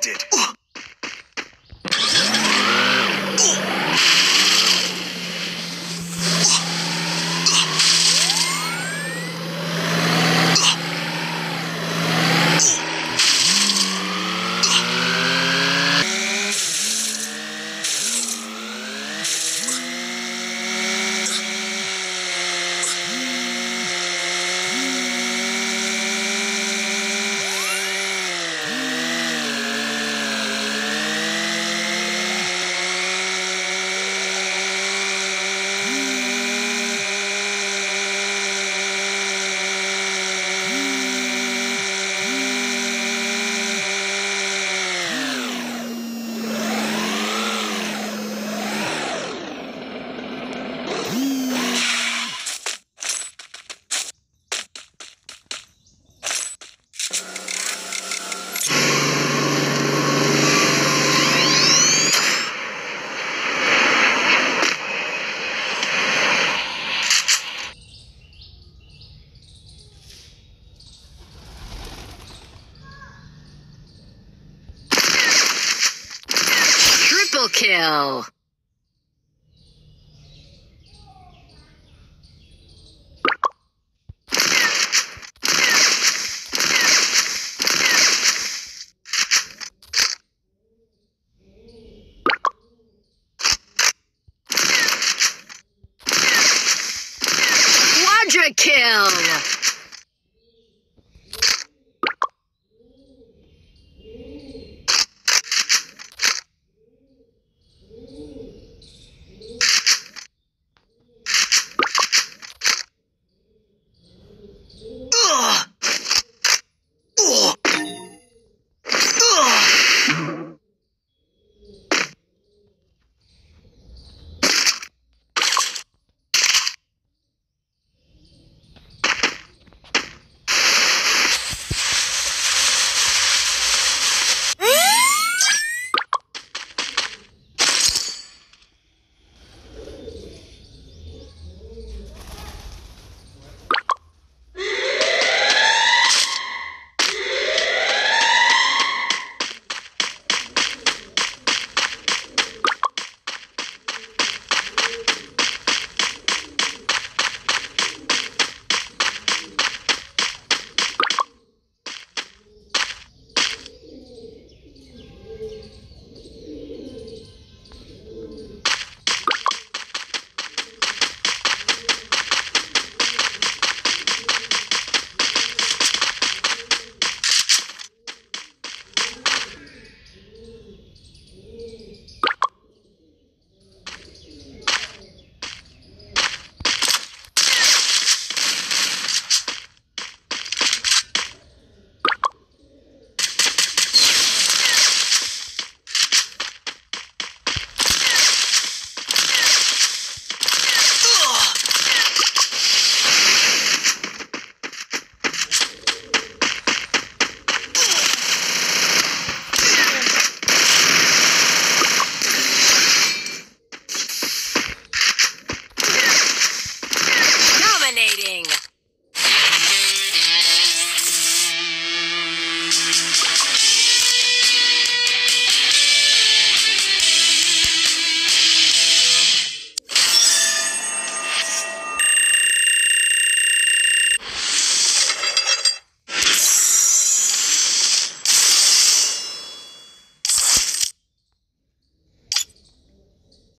detected. Triple. Quadra kill.